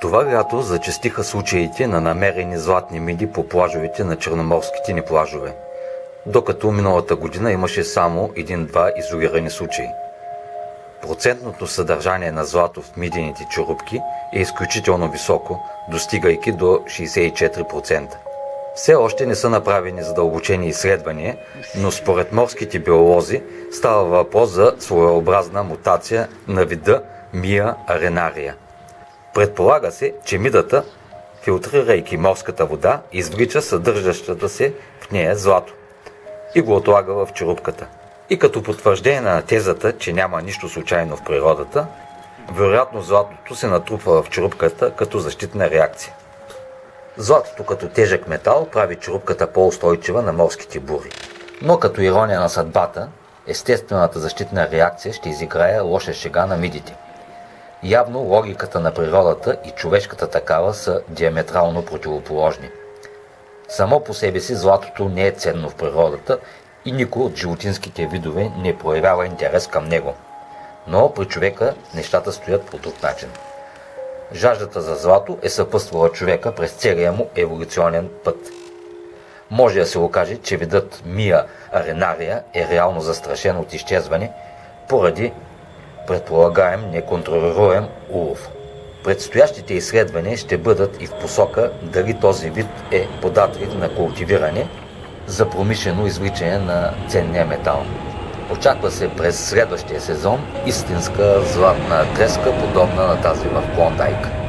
Това лято зачастиха случаите на намерени златни миди по плажовете на черноморските ни плажове, докато миналата година имаше само един-два изолирани случаи. Процентното съдържание на злато в мидените черупки е изключително високо, достигайки до 64%. Все още не са направени задълбочени изследвания, но според морските биолози става въпрос за своеобразна мутация на вида Мия аренария. Предполага се, че мидата, филтрирайки морската вода, извлича съдържащата се в нея злато и го отлага в черупката. И като потвърждение на тезата, че няма нищо случайно в природата, вероятно златото се натрупва в черупката като защитна реакция. Златото като тежък метал прави черупката по-устойчива на морските бури. Но като ирония на съдбата, естествената защитна реакция ще изиграе лоша шега на мидите. Явно логиката на природата и човешката такава са диаметрално противоположни. Само по себе си златото не е ценно в природата и никой от животинските видове не проявява интерес към него. Но при човека нещата стоят по друг начин. Жаждата за злато е съпъствала човека през целия му еволюционен път. Може да се окаже, че видът Мия аренария е реално застрашен от изчезване поради предполагаем неконтролируем улов. Предстоящите изследвания ще бъдат и в посока дали този вид е податлив на култивиране за промишлено извличане на ценния метал. Очаква се през следващия сезон истинска златна треска, подобна на тази в Клондайк.